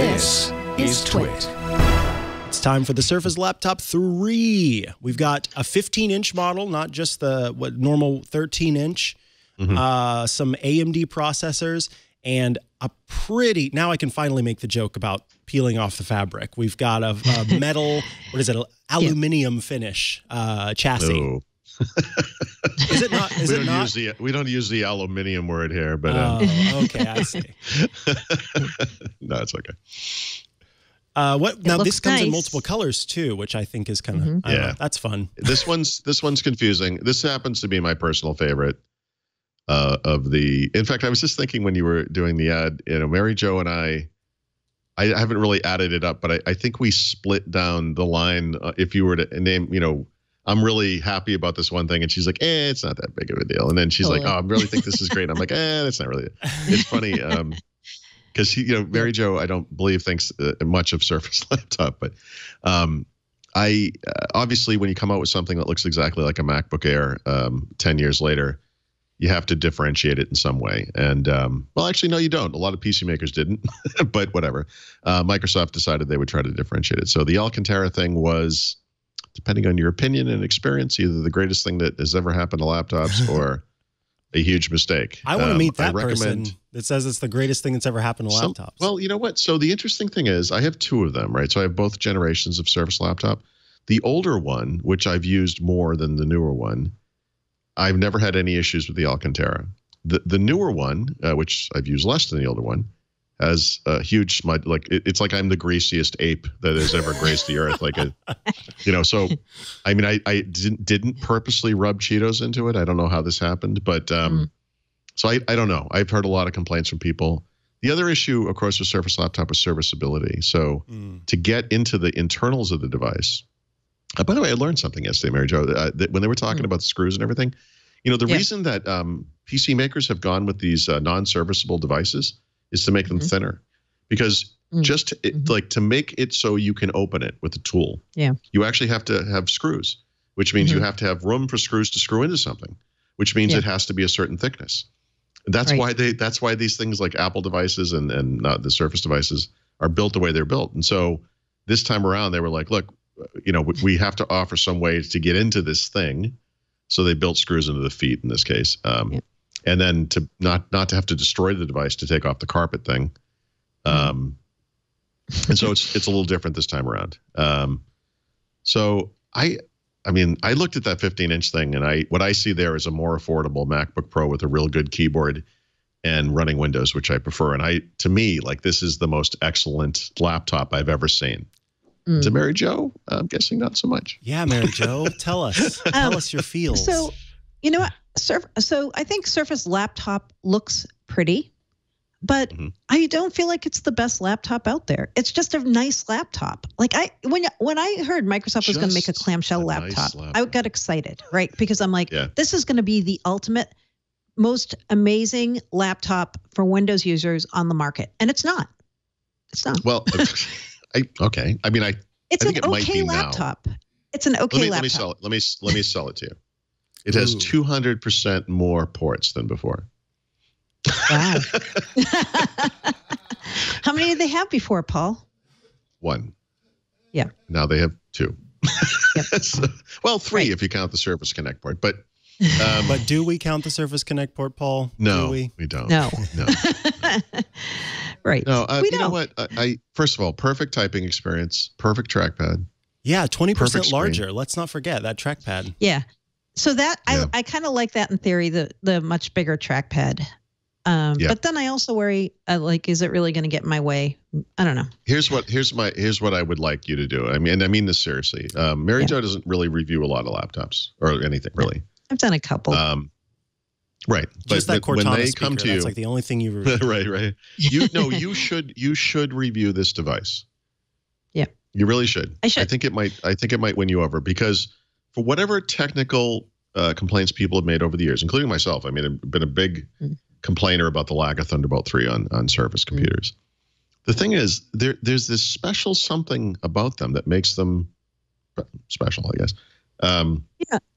This is Twit. It's time for the Surface Laptop 3. We've got a 15 inch model, not just the what normal 13 inch, uh, some AMD processors, and a pretty. Now I can finally make the joke about peeling off the fabric. We've got a, a metal, what is it, aluminium finish uh, chassis. Oh. Is it not? Is we it don't not? use the we don't use the aluminium word here, but um, Oh, okay, I see. no, it's okay. Uh, what now? This looks comes in multiple colors too, which I think is kind of Yeah. that's fun. This one's this one's confusing. This happens to be my personal favorite uh, of the. In fact, I was just thinking when you were doing the ad, you know, Mary Jo and I. I haven't really added it up, but I, I think we split down the line. Uh, if you were to name, you know, I'm really happy about this one thing, and she's like, "Eh, it's not that big of a deal." And then she's like, "Oh, I really think this is great." I'm like, "Eh, that's not really." It. It's funny, um, because you know, Mary Jo, I don't believe thinks uh, much of Surface Laptop, but um, I uh, obviously when you come out with something that looks exactly like a MacBook Air um, ten years later, you have to differentiate it in some way. And um, well, actually, no, you don't. A lot of PC makers didn't, but whatever. Uh, Microsoft decided they would try to differentiate it. So the Alcantara thing was, depending on your opinion and experience, either the greatest thing that has ever happened to laptops or a huge mistake. I want to Um, meet that person that says it's the greatest thing that's ever happened to some- laptops. well, you know what? So the interesting thing is, I have two of them, right? So I have both generations of Surface laptop. The older one, which I've used more than the newer one, I've never had any issues with the Alcantara. The the newer one, uh, which I've used less than the older one, has a huge smudge. Like it, it's like I'm the greasiest ape that has ever graced the earth. Like a, you know. So, I mean, I I didn't didn't purposely rub Cheetos into it. I don't know how this happened, but um, so I I don't know. I've heard a lot of complaints from people. The other issue, of course, with Surface Laptop is serviceability. So Mm. to get into the internals of the device. Uh, by the way, I learned something yesterday, Mary Jo, uh, that when they were talking about the screws and everything. You know, the Yeah. reason that um, PC makers have gone with these uh, non-serviceable devices is to make them Mhm. thinner, because Mm. just it, Mhm. like to make it so you can open it with a tool. Yeah. You actually have to have screws, which means you Mhm. have to have room for screws to screw into something, which means Yeah. it has to be a certain thickness. That's Right. why they. That's why these things like Apple devices and and not the Surface devices are built the way they're built. And so this time around, they were like, look, you know, we, we have to offer some ways to get into this thing. So they built screws into the feet in this case, um, Yep. And then to not not to have to destroy the device to take off the carpet thing. Um, and so it's it's a little different this time around. Um, so I I mean I looked at that 15 inch thing and I what I see there is a more affordable MacBook Pro with a real good keyboard and running Windows, which I prefer. And I to me like this is the most excellent laptop I've ever seen. Mm. To Mary Jo, I'm guessing not so much. Yeah, Mary Jo, tell us, tell Um, us your feels. So, you know what? Surf, so I think Surface laptop looks pretty, but Mhm. I don't feel like it's the best laptop out there. It's just a nice laptop. Like I when when I heard Microsoft was going to make a clamshell a nice laptop, I got excited, right? Because I'm like, Yeah. this is going to be the ultimate most amazing laptop for Windows users on the market. And it's not. It's not. Well, I okay. I mean I It's I an it might be okay now. laptop. It's an okay let me laptop. let me sell it. Let me let me sell it to you. It has 200% more ports than before. Wow. How many did they have before, Paul? One. Yeah. Now they have two. Yep. So- well, three Right. if you count the Surface Connect port, but um, but do we count the Surface Connect port, Paul? no, Do we? we? don't. No. no, right. no. Uh, We you know don't. what? I, I first of all, perfect typing experience, perfect trackpad. Yeah, twenty percent larger. Let's not forget that trackpad. Yeah. So that Yeah. I, I kind of like that in theory, the the much bigger trackpad. Um, Yeah. But then I also worry, uh, like, is it really going to get in my way? I don't know. Here's what here's my here's what I would like you to do. I mean, and I mean this seriously. Um, Mary Yeah. Jo doesn't really review a lot of laptops or anything really. I've done a couple. Um, right, Just that but when Cortana they speaker. come to that's like the only thing you. Re- right, right. You no, you should you should review this device. Yeah. You really should. I should. I think it might I think it might win you over because for whatever technical uh, complaints people have made over the years, including myself, I mean, I've been a big Mm. complainer about the lack of Thunderbolt 3 on on Surface computers. The thing is, there there's this special something about them that makes them special, I guess. Um,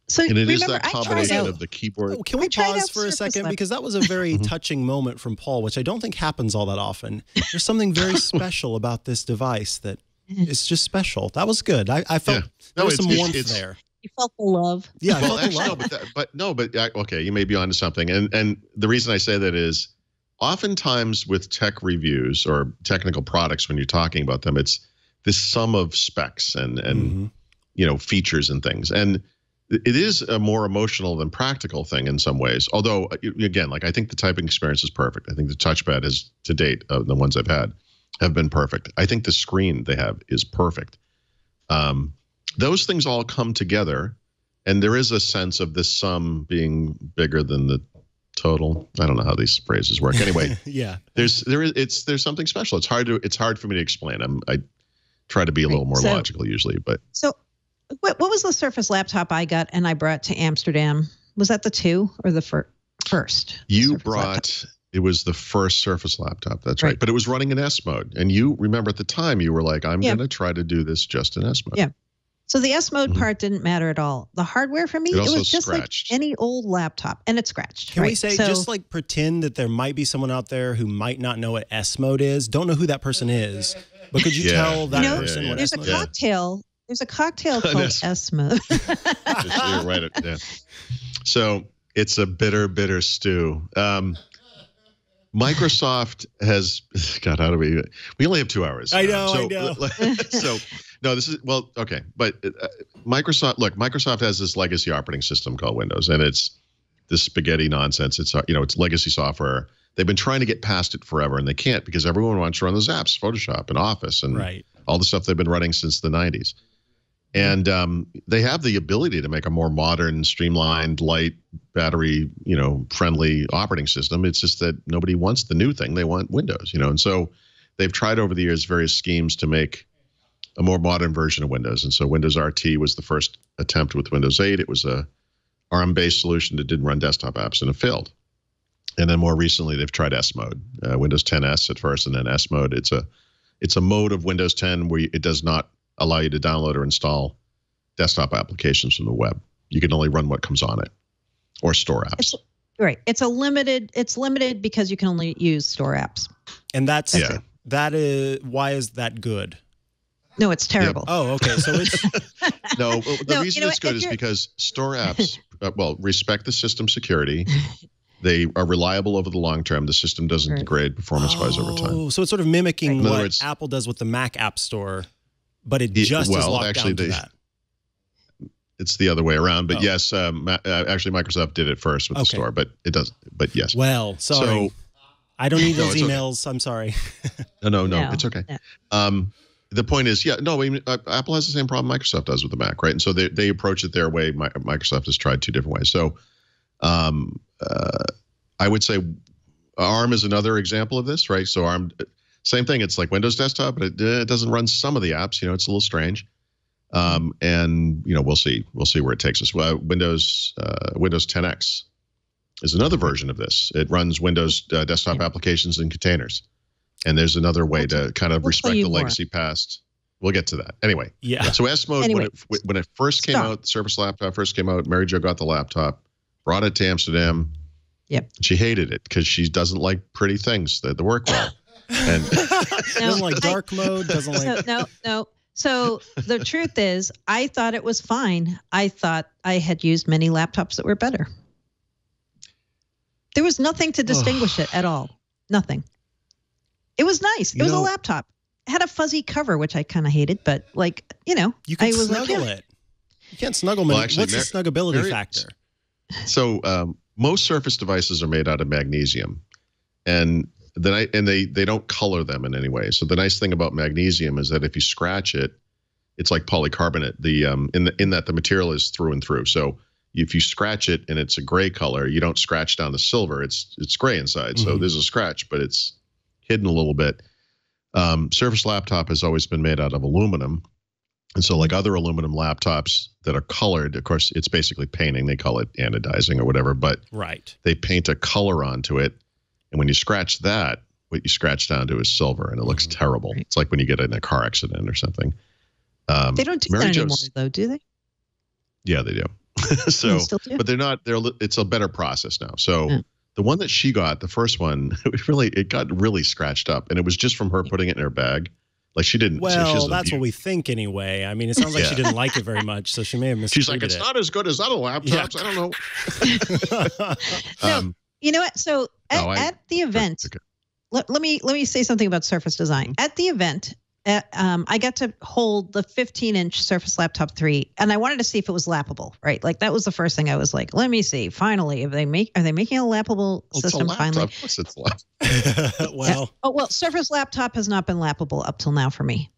So And it is remember, that combination out- of the keyboard. Oh, can we pause for a second Lap- because that was a very Mhm. touching moment from Paul, which I don't think happens all that often. There's something very special about this device that is just special. That was good. I, I felt Yeah. there was some it's- warmth it's- there. You felt the love. Yeah, I well, the actually, no, but, that, but no, but uh, okay, you may be onto something. And and the reason I say that is, oftentimes with tech reviews or technical products, when you're talking about them, it's this sum of specs and and Mhm. you know features and things. And it is a more emotional than practical thing in some ways. Although uh, again, like I think the typing experience is perfect. I think the touchpad is to date of the ones I've had have been perfect. I think the screen they have is perfect. Um, those things all come together, and there is a sense of this sum being bigger than the total. I don't know how these phrases work. Anyway, yeah. there's there is it's there's something special. It's hard to it's hard for me to explain. I'm I try to be a little more So- logical usually, but So, what, what was the Surface laptop I got and I brought to Amsterdam? Was that the two or the fir- first? You Surface brought laptop? it was the first Surface laptop. That's right. Right. But it was running in S mode, and you remember at the time you were like, "I'm Yeah. going to try to do this just in S mode." Yeah. So the S mode Mhm. part didn't matter at all. The hardware for me, It it, was just scratched. like any old laptop, and it scratched. Can right? we say So- just like pretend that there might be someone out there who might not know what S mode is? Don't know who that person is, but could you Yeah. tell that You know, person yeah, what there's S a mode Yeah. is? cocktail. There's a cocktail called S- S mode. You're right. Yeah. So it's a bitter, bitter stew. Um, Microsoft has God. How do we? We only have two hours. I know, So, I know. so no, this is well, okay, but uh, Microsoft. Look, Microsoft has this legacy operating system called Windows, and it's this spaghetti nonsense. It's uh, you know, it's legacy software. They've been trying to get past it forever, and they can't because everyone wants to run those apps, Photoshop and Office, and Right. all the stuff they've been running since the 90s. And um, they have the ability to make a more modern, streamlined, light, battery, you know, friendly operating system. It's just that nobody wants the new thing; they want Windows, you know. And so they've tried over the years various schemes to make a more modern version of Windows. And so Windows RT was the first attempt with Windows 8. It was a ARM-based solution that didn't run desktop apps, and it failed. And then more recently, they've tried S mode, uh, Windows 10 S at first, and then S mode. It's a it's a mode of Windows 10 where it does not allow you to download or install desktop applications from the web. You can only run what comes on it or store apps. It's- right. It's a limited. It's limited because you can only use store apps. And that's Yeah. that is why is that good? No, it's terrible. Oh, okay. So it's No, well, the No, you reason know it's what, good is because store apps, uh, well, respect the system security. They are reliable over the long term. The system doesn't Right. degrade performance wise over time. Oh, so it's sort of mimicking In other what words- Apple does with the Mac App Store, but it just is well, locked actually, down to they- that. It's the other way around. But Oh. yes, um, uh, actually, Microsoft did it first with the store, but it does. But yes. Well, sorry. So, I don't need No, those okay. emails. I'm sorry. no, no, no, No, it's okay. no. Um, the point is, yeah, no, I mean, uh, Apple has the same problem Microsoft does with the Mac, right? And so they, they approach it their way. Mi- Microsoft has tried two different ways. So um, uh, I would say ARM is another example of this, right? So ARM, same thing. It's like Windows Desktop, but it, it doesn't run some of the apps. You know, it's a little strange. Um, and you know, we'll see. We'll see where it takes us. Well, Windows uh, Windows 10X is another version of this. It runs Windows uh, desktop applications in containers. And there's another way We'll to kind of we'll respect you the more. legacy past. We'll get to that. Anyway, Yeah. so S mode Anyway, when, it, when it first came stop. out, the Surface laptop first came out. Mary Jo got the laptop, brought it to Amsterdam. Yep. She hated it because she doesn't like pretty things that, that work well. And doesn't like I- dark mode. Doesn't So like. no, no. So the truth is, I thought it was fine. I thought I had used many laptops that were better. There was nothing to distinguish it at all. Nothing. It was nice. It was know- a laptop. It had a fuzzy cover, which I kind of hated, but like you know, You can I was like, snuggle yeah. it. You can't snuggle Well, actually, What's the snuggability Mary- factor? so um, most Surface devices are made out of magnesium, and the ni- and they they don't color them in any way. So the nice thing about magnesium is that if you scratch it, it's like polycarbonate. The um, in the in that the material is through and through. So if you scratch it and it's a gray color, you don't scratch down the silver. It's it's gray inside. So Mhm. there's a scratch, but it's hidden a little bit. Um, Surface laptop has always been made out of aluminum. And so, like other aluminum laptops that are colored, of course, it's basically painting. They call it anodizing or whatever, but Right. they paint a color onto it. And when you scratch that, what you scratch down to is silver, and it looks Mhm. terrible. Right. It's like when you get in a car accident or something. Um, They don't do Mary that Jo's- anymore, though, do they? Yeah, they do. so, You still do? but they're not. They're. It's a better process now. So. Yeah. The one that she got, the first one, it really it got really scratched up, and it was just from her putting it in her bag. Like she didn't. she- she Well, doesn't that's what we think anyway. I mean, it sounds like she didn't like it very much, so she may have mistreated She's like, it's it. not as good as other laptops. I don't know. No, Um, You know what? So at, No, I- at the event, okay. let, let me let me say something about Surface Design. Mm-hmm. At the event, um, I got to hold the 15 inch Surface Laptop 3, and I wanted to see if it was lappable. Right, like that was the first thing I was like, let me see. Finally, if they make are they making a lappable Well, it's a system? Finally. Of course it's a laptop. well, Oh well, Surface Laptop has not been lappable up till now for me.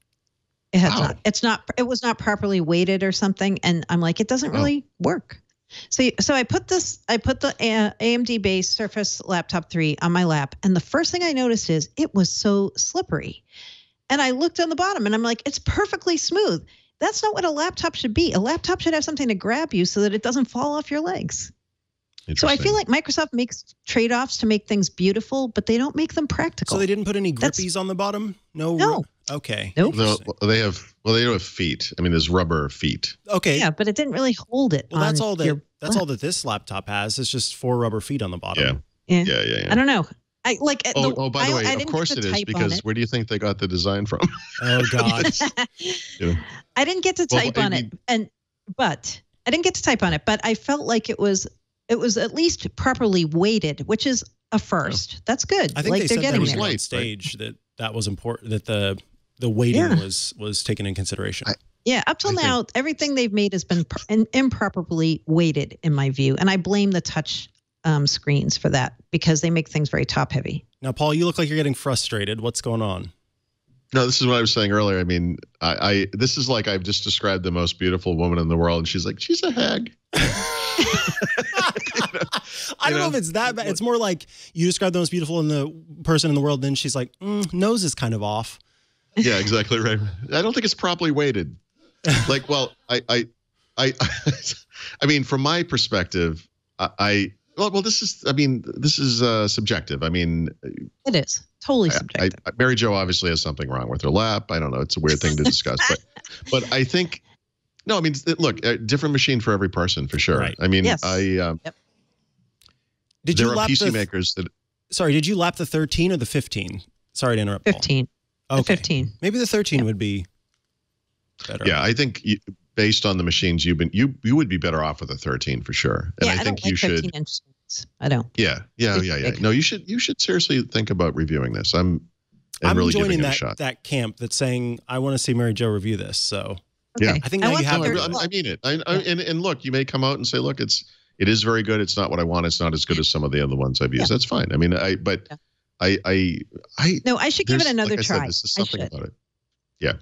It has Wow. not. It's not. It was not properly weighted or something, and I'm like, it doesn't Oh. really work. So, so I put this. I put the uh, AMD based Surface Laptop 3 on my lap, and the first thing I noticed is it was so slippery. And I looked on the bottom, and I'm like, it's perfectly smooth. That's not what a laptop should be. A laptop should have something to grab you so that it doesn't fall off your legs. So I feel like Microsoft makes trade offs to make things beautiful, but they don't make them practical. so they didn't put any That's- grippies on the bottom? No. No. Okay. Nope. No, they have well, they do have feet. I mean, there's rubber feet. Okay. Yeah, but it didn't really hold it. Well, that's all that that's lap. all that this laptop has. It's just four rubber feet on the bottom. Yeah, Yeah. yeah, yeah. yeah. I don't know. I like. Oh, the, oh, by the I way, of didn't course get it to is type on because it. where do you think they got the design from? Oh God. Yeah. I didn't get to Well, type I on it, and but I didn't get to type on it. But I felt like it was it was at least properly weighted, which is a first. That's good. I think like they they're said that getting was was there. light, on right? stage that that was important. That the the weighting Yeah. was was taken in consideration. I- Yeah, up till I think- now, everything they've made has been pr- improperly weighted, in my view, and I blame the touch um, screens for that because they make things very top heavy. now, Paul, you look like you're getting frustrated. What's going on? No, this is what I was saying earlier. I mean, I, I this is like I've just described the most beautiful woman in the world, and she's like, she's a hag. I don't know know? if it's that bad. It's more like you describe the most beautiful in the person in the world, then she's like, mm, nose is kind of off. Yeah, exactly right. I don't think it's properly weighted. Like, well, I, I, I, I mean, from my perspective, I, I well, well, this is, I mean, this is uh, subjective. I mean, It is totally I, I, subjective. Mary Jo obviously has something wrong with her lap. I don't know. It's a weird thing to discuss, but, but I think, no, I mean, look, a different machine for every person for sure. Right. I mean, Yes. I, um, Did there you are lap PC the, makers that Sorry, did you lap the 13 or the 15? Sorry to interrupt. Paul. 15. The 15. Maybe the 13 would be better. Yeah, I think you, based on the machines you've been, you you would be better off with a 13 for sure. And yeah, I I, think don't like you 15 should. inch screens. I don't. Yeah, yeah, yeah, yeah. No, you should you should seriously think about reviewing this. I'm and I'm really joining giving it a that, shot. that camp that's saying, I want to see Mary Jo review this. So Yeah. I think now you have I, to the- do re- it. I mean it. I, I, and and look, you may come out and say, look, it's it is very good. It's not what I want. It's not as good as some of the other ones I've used. That's fine. I mean, I but Yeah. I I I no, I should give it another like I said, try. There's I something should. about it.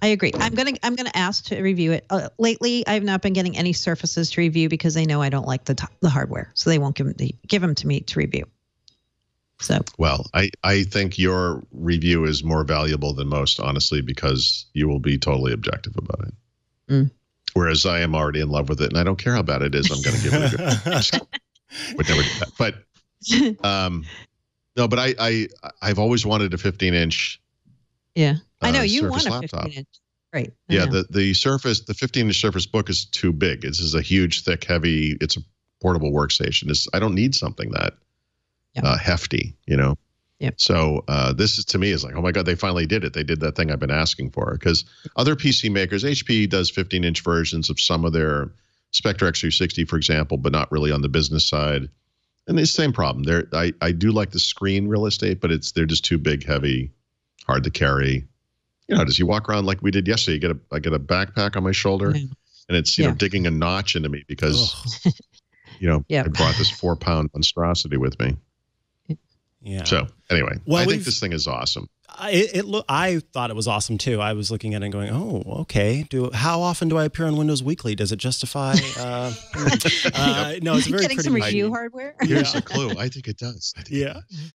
I agree. I'm gonna I'm gonna ask to review it. Uh, lately, I've not been getting any surfaces to review because they know I don't like the t- the hardware, so they won't give them the, give them to me to review. So Well, I I think your review is more valuable than most, honestly, because you will be totally objective about it. Mm. Whereas I am already in love with it, and I don't care how bad it is. I'm going to give it a good. would never do that. But um, no, but I I I've always wanted a 15 inch. yeah, I know uh, you want Surface a laptop. 15 inch, right? I Yeah, know. the the Surface, the 15 inch Surface Book is too big. This is a huge, thick, heavy. It's a portable workstation. It's, I don't need something that uh, hefty, you know. Yep. So uh, this is to me is like, oh my god, they finally did it. They did that thing I've been asking for. Because other PC makers, HP does 15 inch versions of some of their Spectre X360, for example, but not really on the business side. And it's the same problem. They're, I I do like the screen real estate, but it's they're just too big, heavy, hard to carry. You know, does you walk around like we did yesterday? You get a I get a backpack on my shoulder, Yeah. and it's you know digging a notch into me because Ugh. you know Yeah. I brought this four pound monstrosity with me. yeah. So anyway, Well, I think this thing is awesome. I, it, it look, I thought it was awesome too. I was looking at it and going, "Oh, okay. Do how often do I appear on Windows Weekly? Does it justify?" Uh, uh, no, it's a very getting pretty some review hardware. Here's Yeah. a clue. I think it does. I think it Yeah. does.